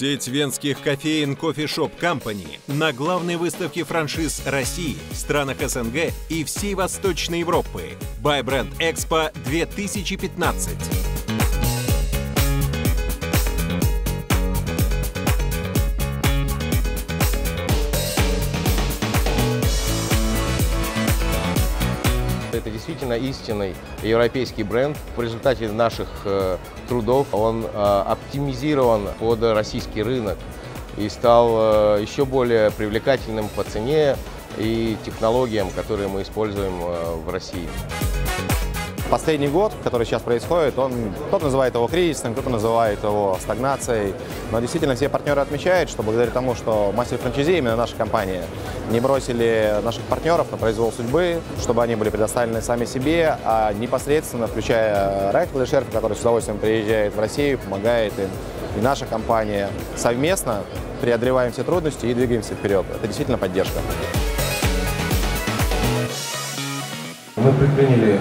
Сеть венских кофеин Coffee Shop Company на главной выставке франшиз России, странах СНГ и всей Восточной Европы. Brand Expo 2015. Это действительно истинный европейский бренд. В результате наших э, трудов он э, оптимизирован под российский рынок и стал э, еще более привлекательным по цене и технологиям, которые мы используем в России. Последний год, который сейчас происходит, он, кто-то называет его кризисным, кто-то называет его стагнацией. Но действительно все партнеры отмечают, что благодаря тому, что мастер франчайзи, именно наша компания, не бросили наших партнеров на произвол судьбы, чтобы они были предоставлены сами себе, а непосредственно, включая Райфл и Шерф, который с удовольствием приезжает в Россию, помогает им, и наша компания совместно преодолеваем все трудности и двигаемся вперед. Это действительно поддержка. Мы предприняли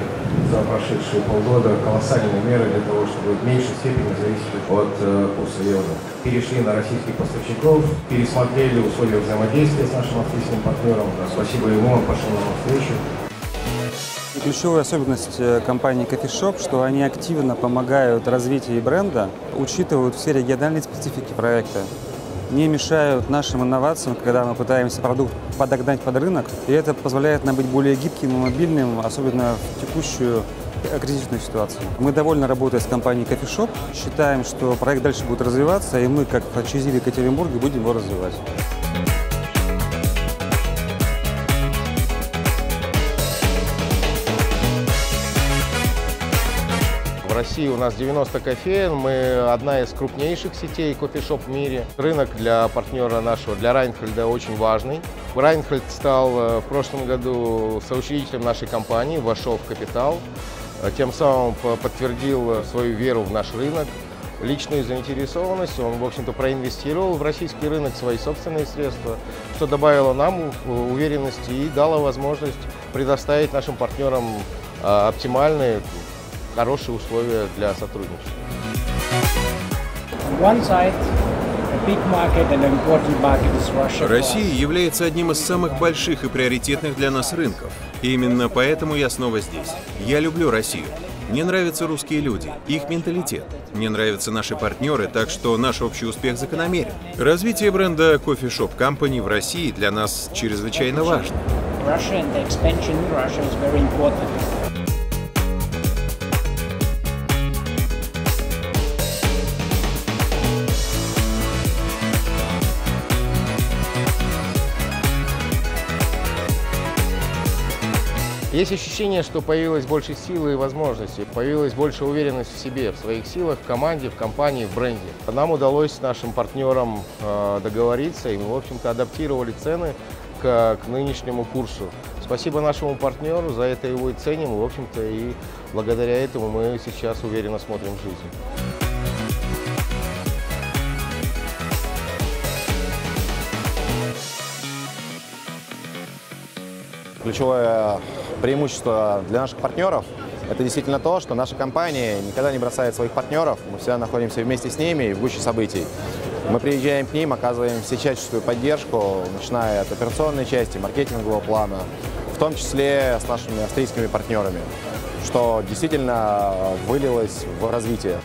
за прошедшие полгода колоссальные меры для того, чтобы в меньшей степени зависеть от э, курса евро. Перешли на российских поставщиков, пересмотрели условия взаимодействия с нашим австрийским партнером. Спасибо ему, он пошел нам навстречу. Ключевая особенность э, компании Coffee Shop, что они активно помогают развитию бренда, учитывают все региональные специфики проекта не мешают нашим инновациям, когда мы пытаемся продукт подогнать под рынок. И это позволяет нам быть более гибким и мобильным, особенно в текущую кризисную ситуацию. Мы довольно работая с компанией Shop, считаем, что проект дальше будет развиваться, и мы, как франчайзи в Екатеринбурге, будем его развивать. России у нас 90 кофеин, мы одна из крупнейших сетей кофешоп в мире. Рынок для партнера нашего, для Райнхельда очень важный. Райнхельд стал э, в прошлом году соучредителем нашей компании, вошел в капитал, э, тем самым подтвердил свою веру в наш рынок личную заинтересованность, он, в общем-то, проинвестировал в российский рынок свои собственные средства, что добавило нам уверенности и дало возможность предоставить нашим партнерам э, оптимальные хорошие условия для сотрудничества. Россия является одним из самых больших и приоритетных для нас рынков. И именно поэтому я снова здесь. Я люблю Россию. Мне нравятся русские люди, их менталитет. Мне нравятся наши партнеры, так что наш общий успех закономерен. Развитие бренда Coffee Shop Company в России для нас чрезвычайно важно. Есть ощущение, что появилось больше силы и возможностей, появилась больше уверенность в себе, в своих силах, в команде, в компании, в бренде. Нам удалось с нашим партнером э, договориться, и мы, в общем-то, адаптировали цены к, к нынешнему курсу. Спасибо нашему партнеру, за это его и ценим, в общем-то, и благодаря этому мы сейчас уверенно смотрим в жизнь. Ключевое преимущество для наших партнеров – это действительно то, что наша компания никогда не бросает своих партнеров, мы всегда находимся вместе с ними в гуще событий. Мы приезжаем к ним, оказываем всяческую поддержку, начиная от операционной части, маркетингового плана, в том числе с нашими австрийскими партнерами, что действительно вылилось в развитие.